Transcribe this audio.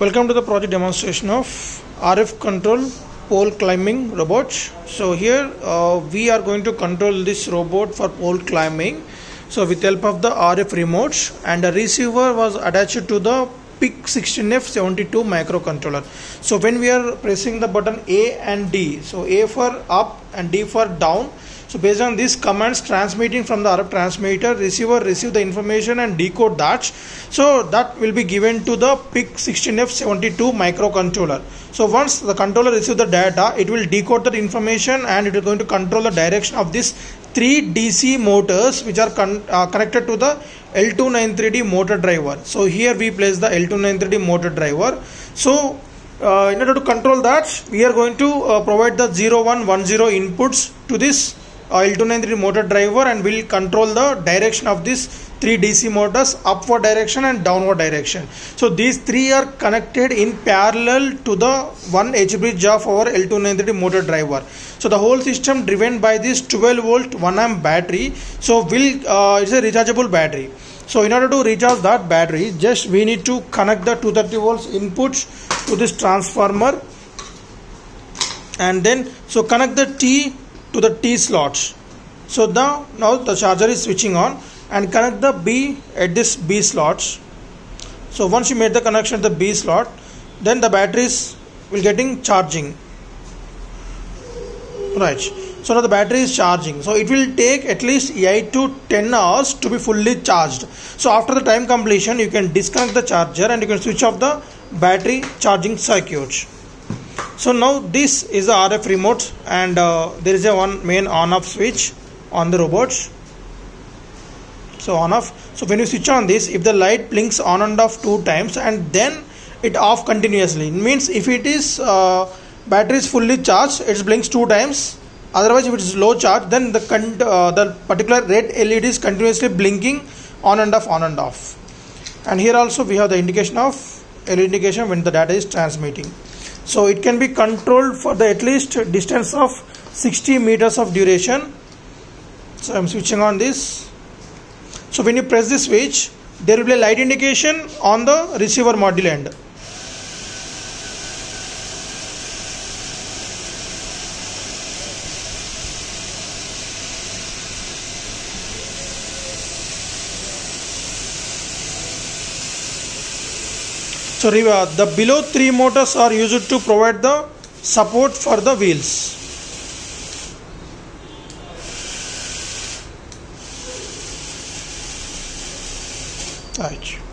Welcome to the project demonstration of RF control pole climbing robots. So here uh, we are going to control this robot for pole climbing. So with help of the RF remotes and a receiver was attached to the PIC16F72 microcontroller. So when we are pressing the button A and D, so A for up and D for down, so based on these commands transmitting from the RF transmitter, receiver receive the information and decode that. So that will be given to the PIC16F72 microcontroller. So once the controller receive the data, it will decode that information and it is going to control the direction of these three DC motors which are con uh, connected to the L293D motor driver. So here we place the L293D motor driver. So uh, in order to control that, we are going to uh, provide the 0110 inputs to this L293 motor driver and will control the direction of these three DC motors upward direction and downward direction. So these three are connected in parallel to the one H bridge of our L293 motor driver. So the whole system driven by this 12 volt 1 amp battery. So will uh, it's a rechargeable battery. So in order to recharge that battery, just we need to connect the 230 volts inputs to this transformer and then so connect the T to the T slots. So now, now the charger is switching on and connect the B at this B slots. So once you made the connection at the B slot, then the batteries will getting charging. Right. So now the battery is charging. So it will take at least 8 to 10 hours to be fully charged. So after the time completion, you can disconnect the charger and you can switch off the battery charging circuit so now this is the RF remote and uh, there is a one main on off switch on the robots. So on off. So when you switch on this if the light blinks on and off two times and then it off continuously it means if it is uh, battery is fully charged it blinks two times. Otherwise if it is low charge then the uh, the particular red led is continuously blinking on and off on and off. And here also we have the indication of LED indication when the data is transmitting so it can be controlled for the at least distance of 60 meters of duration. So i'm switching on this. So when you press the switch there will be a light indication on the receiver module end So the below three motors are used to provide the support for the wheels. Right.